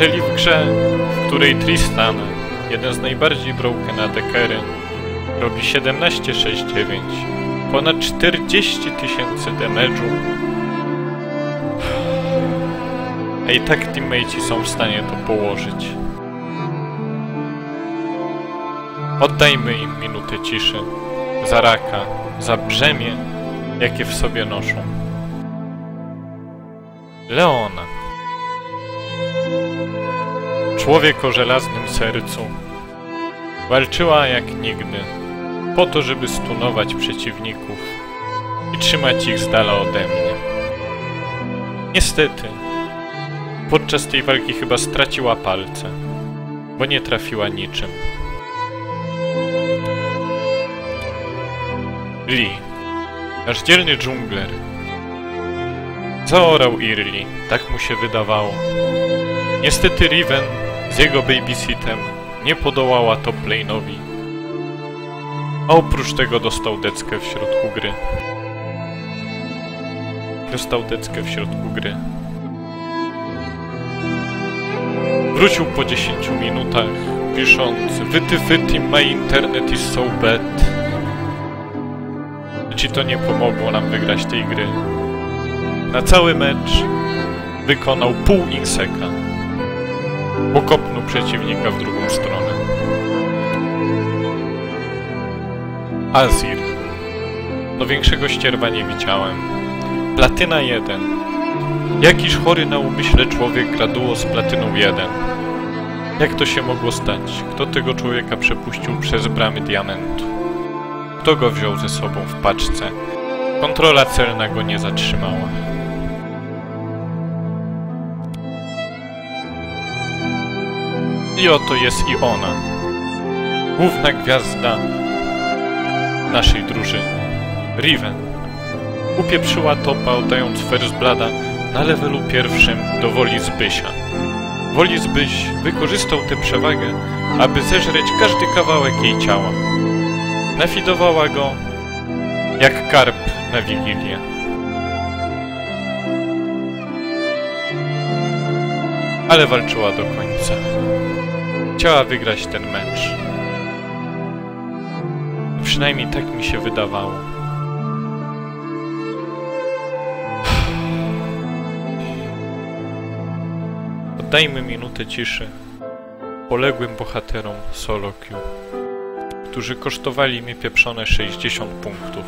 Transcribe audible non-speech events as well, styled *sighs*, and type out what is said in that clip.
Jeżeli w grze, w której Tristan, jeden z najbardziej broken ADKery, robi 17,69, ponad 40 tysięcy damage'u, a i tak teammateci są w stanie to położyć. Oddajmy im minutę ciszy za raka, za brzemię, jakie w sobie noszą. Leona. Człowiek o żelaznym sercu. Walczyła jak nigdy, po to, żeby stunować przeciwników i trzymać ich z dala ode mnie. Niestety, podczas tej walki chyba straciła palce, bo nie trafiła niczym. Lee, nasz dzielny dżungler, zaorał Irli, tak mu się wydawało. Niestety Riven z jego babysitem nie podołała top lane'owi, a oprócz tego dostał deckę w środku gry. Dostał deckę w środku gry. Wrócił po 10 minutach, pisząc Wyty my internet is so bad. Ci to nie pomogło nam wygrać tej gry. Na cały mecz wykonał pół inseka, bo przeciwnika w drugą stronę. Azir. No większego ścierwa nie widziałem. Platyna 1. Jakiś chory na umyśle człowiek graduło z platyną 1. Jak to się mogło stać? Kto tego człowieka przepuścił przez bramy diamentu? Kto go wziął ze sobą w paczce? Kontrola celna go nie zatrzymała. I oto jest i ona. Główna gwiazda naszej drużyny. Riven. Upieprzyła topa, oddając First Blada na levelu pierwszym do woli Zbysia. Woli Zbyś wykorzystał tę przewagę, aby zeżreć każdy kawałek jej ciała. Nafidowała go jak karp na Wigilię. Ale walczyła do końca. Chciała wygrać ten mecz. Przynajmniej tak mi się wydawało. *sighs* Oddajmy minutę ciszy poległym bohaterom solo queue którzy kosztowali mnie pieprzone 60 punktów.